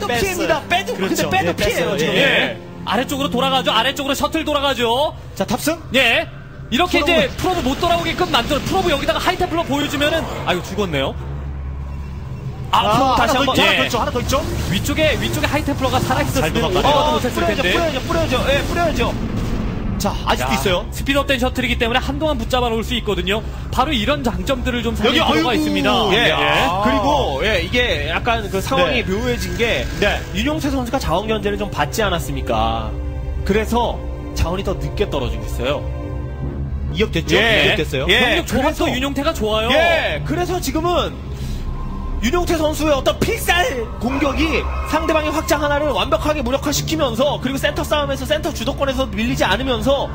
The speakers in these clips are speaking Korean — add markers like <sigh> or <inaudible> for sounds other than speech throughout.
빼도 뺐어요. 피해입니다. 빼도 그렇죠. 근데 빼도 예, 피해요. 뺐어요. 지금. 예. 예. 아래쪽으로 돌아가죠. 아래쪽으로 셔틀 돌아가죠. 자 탑승. 예. 이렇게 프로브. 이제 프로브 못 돌아오게끔 만들어 프로브 여기다가 하이템플러 보여주면은 아유 죽었네요. 아, 프로브 다시 하나 더 한번 있죠. 하나 예. 더 있죠. 하나 더 있죠. 위쪽에 위쪽에 하이템플러가 살아있었으면 잘 도망가네요. 못했을 뿌려야죠, 텐데. 뿌려야죠, 뿌려야죠. 예, 뿌려야죠. 자 아직도 야, 있어요. 스피드업된 셔틀이기 때문에 한동안 붙잡아 놓을 수 있거든요. 바로 이런 장점들을 좀 살릴 필요가. 있습니다. 예. 아. 그리고 예, 이게 약간 그 상황이 네. 묘해진 게 네. 윤용태 선수가 자원 견제를 좀 받지 않았습니까? 그래서 자원이 더 늦게 떨어지고 있어요. 이역됐죠. 예. 이역됐어요. 예. 병력 조합도 그래서- 윤용태가 좋아요. 예, 그래서 지금은 윤용태 선수의 어떤 필살 공격이 상대방의 확장 하나를 완벽하게 무력화시키면서 그리고 센터 싸움에서 센터 주도권에서 밀리지 않으면서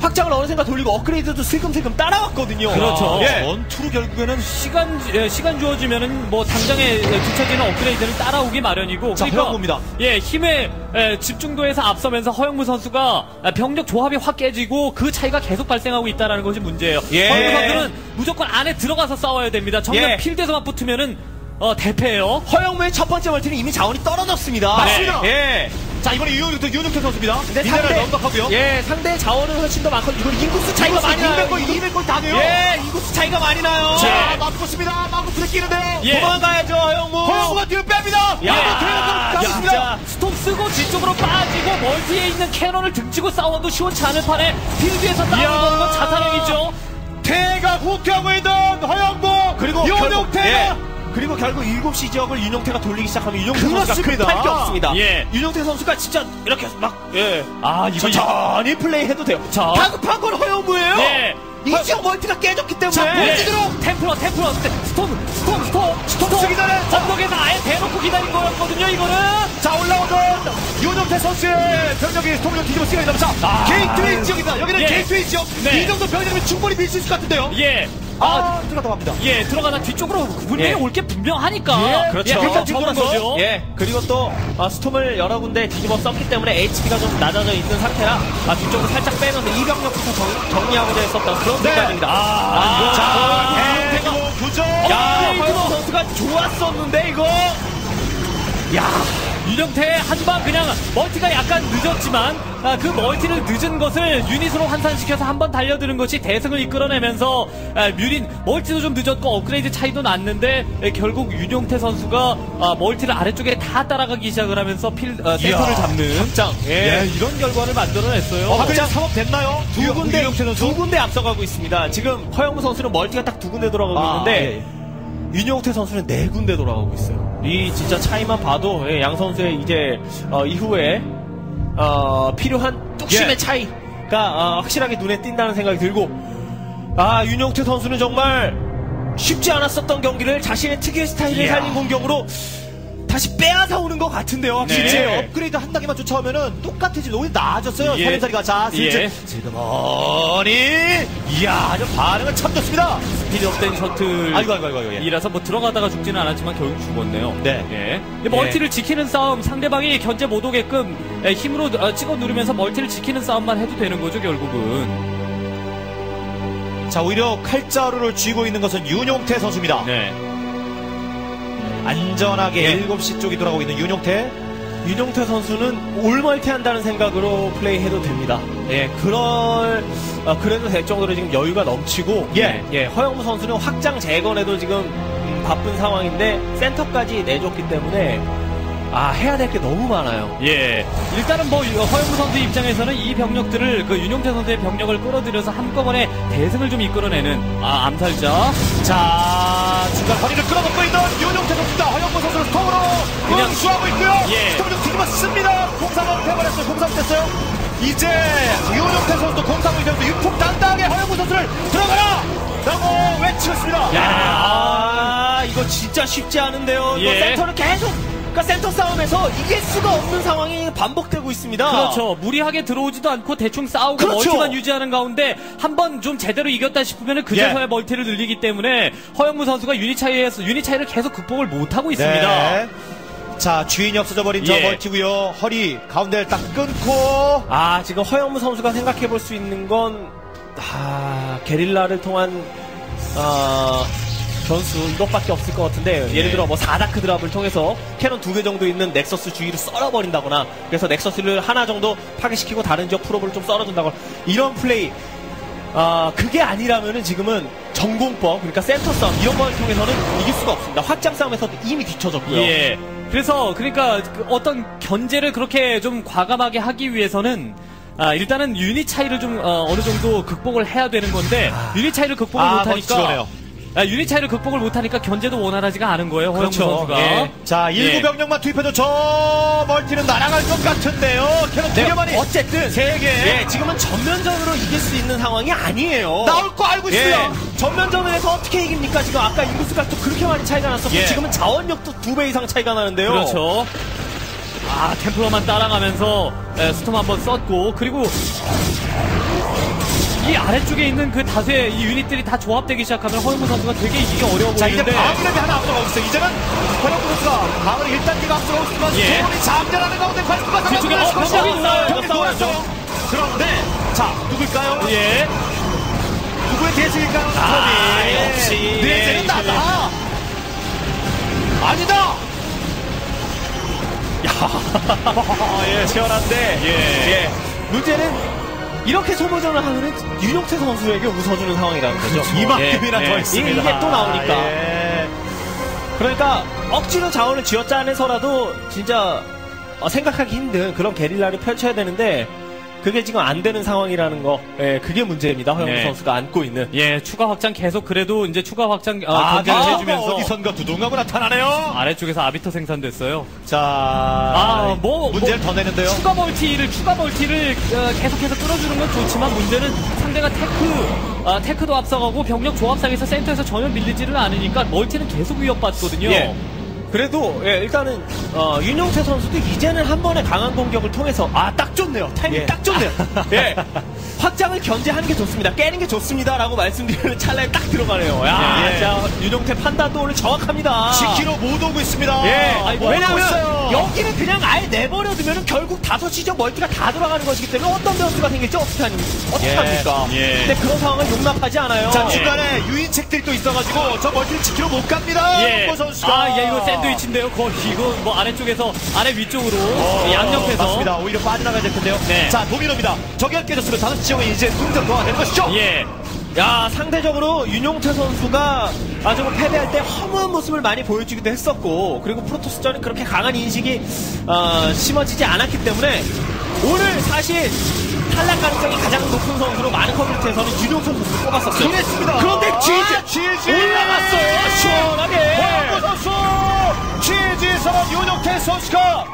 확장을 어느샌가 돌리고 업그레이드도 슬금슬금 따라왔거든요. 그렇죠. 예. 원투로 결국에는 시간 예, 시간 주어지면은 뭐 당장에 뒤처지는 업그레이드는 따라오기 마련이고 자, 그러니까 허영무입니다. 예 힘의 예, 집중도에서 앞서면서 허영무 선수가 아, 병력 조합이 확 깨지고 그 차이가 계속 발생하고 있다라는 것이 문제예요. 예. 허영무 선수는 무조건 안에 들어가서 싸워야 됩니다. 정면 예. 필드에서만 붙으면은 어, 대패예요. 허영무의 첫 번째 multi는 이미 자원이 떨어졌습니다. 맞습니다. 예. 자 이번에 윤용태 윤용태 선수입니다. 근데 미네랄 상대, 넉넉하고요. 예, 상대 자원은 훨씬 더 많고 이건 인구수 차이가 많이 나요. 200골 200골 다 돼요. 예, 인구수 차이가 많이 나요. 자 맞붙습니다. 맞붙을 끼는데요. 예. 도망가야죠, 허영무. 허영무가 뒤로 뺍니다. 야. 진짜. storm 쓰고 뒤쪽으로 빠지고 multi에 있는 cannon을 등지고 싸워도 시원치 않은 판에 필드에서. 싸우는 건 자살행위죠. 태가 후퇴하고 있는 허영무 그리고 예. 그리고 결국 7시 지역을 윤용태가 돌리기 시작하면 윤용태 선수가 그렇습니다. 급할 게 없습니다. 예. 윤용태 선수가 진짜 이렇게 막 예. 아 이거 천천히 플레이해도 돼요. 자. 다급한 건 허영무예요. 예. 이 지역 multi가 깨졌기 때문에. 자, 예. multi 들어. templar templar storm storm storm storm 쓰기 전에 언덕에서 아예 대놓고 기다린 거였거든요 이거는 자 올라오던 윤용태 선수의 병력이 storm을 뒤집어 쓰여 있는 자 아. 게이트웨이 지역입니다. 여기는 예. 게이트웨이 지역. 네. 이 정도 병력이면 충분히 밀 수 있을 것 같은데요. 예. 아, 아, 들어갔다 갑니다. 예, 들어가다 뒤쪽으로 분명히 예. 올게 분명하니까. 예, 그렇죠. 예, 접은 거죠. 예, 그리고 또 아, 스톰을 여러 군데 뒤집어 썼기 때문에 HP가 좀 낮아져 있는 상태라 아, 뒤쪽으로 살짝 빼면서 이병력부터 정, 정리하고자 했었던 그런 네. 생각입니다. 아, 자, 이거 대규모 교전. 야, 허영 선수가 좋았었는데 이거. 야, 유령태 한방 그냥 멀티가 약간 늦었지만 아, 그 멀티를 늦은 것을 유닛으로 환산시켜서 한 번 달려드는 것이 대승을 이끌어내면서 아, 뮤린 multi도 좀 늦었고 업그레이드 차이도 났는데 에, 결국 윤용태 선수가 아, multi를 아래쪽에 다 따라가기 시작을 하면서 필 어, 센터를 잡는 확장. 예, 이런 결과를 만들어냈어요. 어, 그냥 사업 됐나요? 두 군데. 두 군데 앞서가고 있습니다. 지금 허영무 선수는 multi가 딱 두 군데 돌아가고 아, 있는데 윤용태 선수는 네 군데 돌아가고 있어요. 이 진짜 차이만 봐도 예, 양 선수의 이제 어, 이후에 어, 필요한 뚝심의 예. 차이가 어, 확실하게 눈에 띈다는 생각이 들고 아 윤용태 선수는 정말 쉽지 않았었던 경기를 자신의 특유의 스타일을 이야. 살린 공격으로 다시 빼앗아 오는 것 같은데요. 확실히. 이제 업그레이드 한 단계만 쫓아오면은 똑같아지면 오히려 나아졌어요. 예. 살림살이가. 자, 슬슬. 예. 슬그머니. 이야, 아주 반응은 참 좋습니다. speed up된 셔틀. 아이고, 아이고, 아이고. 예. 이라서 뭐 들어가다가 죽지는 않았지만 결국 죽었네요. 네. 예. 근데 multi를 지키는 싸움, 상대방이 견제 못 오게끔 예, 힘으로 어, 찍어 누르면서 multi를 지키는 싸움만 해도 되는 거죠, 결국은. 자, 오히려 칼자루를 쥐고 있는 것은 윤용태 선수입니다. 네. 안전하게 예. 7시 쪽이 돌아가고 있는 윤용태. 윤용태 선수는 올멀티 한다는 생각으로 플레이해도 됩니다. 예, 그럴, 어, 그래도 될 정도로 지금 여유가 넘치고, 예. 예, 허영무 선수는 확장 재건에도 지금 음, 바쁜 상황인데, 센터까지 내줬기 때문에, 아, 해야 될 게 너무 많아요. 예. 일단은 뭐 유- 허영무 선수 입장에서는 이 병력들을 그 윤용태 선수의 병력을 끌어들여서 한꺼번에 대승을 좀 이끌어내는 아, 암살자. 자, 중간 허리를 끌어먹고 있는 윤용태 선수입니다. 허영무 선수를 스톱으로 그냥- 응수하고 있고요. 예. 스톱을 좀 뒤집어 씁니다. 공사가 돼버렸어요. 공사가 됐어요. 이제 윤용태 선수도 공사가 되면서 유폭 단단하게 허영무 선수를 들어가라! 라고 외치고 있습니다. 야. 아, 이거 진짜 쉽지 않은데요. 예. 센터를 계속, 그러니까 센터 싸움에서 이길 수가 없는 상황이 반복되고 있습니다. 그렇죠. 무리하게 들어오지도 않고 대충 싸우고 그렇죠. 멀티만 유지하는 가운데 한 번 좀 제대로 이겼다 싶으면 그제서야 예. 멀티를 늘리기 때문에 허영무 선수가 유닛 차이에서 유닛 차이를 계속 극복을 못 하고 있습니다. 네. 자, 주인이 없어져 버린 저 예. multi고요. 허리 가운데를 딱 끊고 아, 지금 허영무 선수가 생각해 볼 수 있는 건, 아, 게릴라를 통한, 아, 변수 이것밖에 없을 것 같은데 예를 들어 뭐 4 dark drop을 통해서 cannon 두 개 정도 있는 nexus 주위를 썰어버린다거나 그래서 nexus를 하나 정도 파괴시키고 다른 지역 probe를 좀 썰어준다거나 이런 플레이. 아 그게 아니라면은 지금은 정공법 그러니까 센터 싸움 이런 걸 통해서는 이길 수가 없습니다. 확장 싸움에서도 이미 뒤쳐졌고요. 예. 그래서 그러니까 그 어떤 견제를 그렇게 좀 과감하게 하기 위해서는 아, 일단은 유닛 차이를 좀 어, 느 정도 극복을 해야 되는 건데 유닛 차이를 극복을 아, 못하니까. 아, 유닛 차이를 극복을 못하니까 견제도 원활하지가 않은 거예요 허영무 그렇죠. 선수가. 예. 자, 일구 예. 병력만 투입해도 저 multi는 날아갈 것 같은데요. 캐논 두 네, 개만이 어쨌든 세 개. 예, 지금은 전면전으로 이길 수 있는 상황이 아니에요. 나올 거 알고 예, 있어요. 전면전에서 어떻게 이깁니까? 지금 아까 인구수가 또 그렇게 많이 차이가 났었고 예. 지금은 자원력도 두 배 이상 차이가 나는데요. 그렇죠. 아, 템플러만 따라가면서 에, 스톰 한번 썼고 그리고 이 아래쪽에 있는 그 다수의 이 유닛들이 다 조합되기 시작하면 허영무 선수가 되게 이기기 어려워 자, 이제 보이는데 방위력이 하나 앞서가고 있어요. 이제는 허영구 선수가 방을 1단계가 앞서가고 있지만 예. 소문이 잠잠하는 가운데 관심과 뒤쪽에 어, 있어요. 경기 돌았어요. 그런데, 자, 누굴까요? 예. 누구의 대승일까요? 아, 스톱이. 역시. 뇌세는 <laughs> 예, 나다. 아니다. 아, 예, 시원한데. 예. 문제는 이렇게 소모전을 하면은 윤용태 선수에게 웃어주는 상황이라는 거죠. 이만큼이나 예, 더 예. 있습니다. 이게 또 나오니까. 예. 그러니까 억지로 자원을 쥐어짜내서라도 진짜 어, 생각하기 힘든 그런 게릴라를 펼쳐야 되는데 그게 지금 안 되는 상황이라는 거. 예, 그게 문제입니다. 허영무 네. 선수가 안고 있는. 예, 추가 확장 계속 그래도 이제 추가 확장 어, 아, 견제를 아, 해주면서 어디선가 두둥하고 나타나네요. 아래쪽에서 arbiter 생산됐어요. 자, 아, 뭐, 문제를 뭐, 더 내는데요. 추가 multi를 추가 multi를 어, 계속해서 끌어주는 건 좋지만 문제는 상대가 tech 아, tech도 앞서가고 병력 조합상에서 센터에서 전혀 밀리지를 않으니까 multi는 계속 위협받거든요. 예. 그래도 예, 일단은 어, 윤용태 선수도 이제는 한 번의 강한 공격을 통해서 아 딱 좋네요. 타이밍 예. 딱 좋네요. <laughs> 예. 확장을 견제하는 게 좋습니다. 깨는 게 좋습니다라고 말씀드리는 찰나에 딱 들어가네요. 야 예. 자, 윤용태 판단도 오늘 정확합니다. 지키로 못 오고 있습니다. 예, 아, 못 오고 왜냐면 있어요. 여기는 그냥 아예 내버려두면 결국 다섯 시적 멀티가 다 들어가는 것이기 때문에 어떤 변수가 생길지 어떻게 어떻게 예, 합니까? 예. 근데 그런 상황을 용납하지 않아요. 자, 중간에 유인책들이 또 있어가지고 저 멀티를 지키러 못 갑니다. 예. 홍보 선수가. 아, 예, 이거 샌드위치인데요. 거의 이거 뭐 아래쪽에서 아래 위쪽으로 어, 양옆에서 맞습니다. 오히려 빠져나가야 될 텐데요. 네. 자, 도미노입니다. 저기 깨졌으면 다섯 지역에 이제 흥정 도와야 되는 것이죠. 예. 야 상대적으로 윤용태 선수가 아주 뭐 패배할 때 허무한 모습을 많이 보여주기도 했었고 그리고 프로토스전이 그렇게 강한 인식이 어, 심어지지 않았기 때문에 오늘 사실 탈락 가능성이 가장 높은 선수로 많은 커뮤니티에서는 윤용태 선수를 꼽았었어요. 그랬습니다. 그런데 아, GG GG. 올라갔어요. 시원하게. 홍보 선수 취지 선언 윤용태 선수가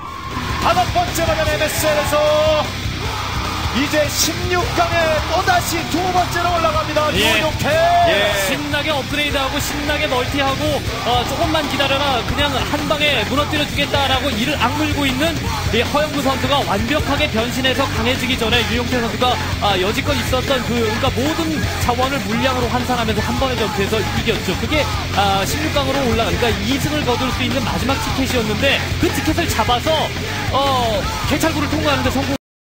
다섯 번째 방연 MSL에서 이제 16강에 또다시 두 번째로 올라갑니다. 예. 윤용태. 예. 신나게 업그레이드하고 신나게 멀티하고 어, 조금만 기다려라 그냥 한 방에 무너뜨려 주겠다라고 이를 악물고 있는 이 허영무 선수가 완벽하게 변신해서 강해지기 전에 유용태 선수가 아, 여지껏 있었던 그 그러니까 모든 자원을 물량으로 환산하면서 한 번에 전투해서 이겼죠. 그게 아, 16강으로 올라가니까 2승을 거둘 수 있는 마지막 티켓이었는데 그 티켓을 잡아서 어, 개찰구를 통과하는데 성공.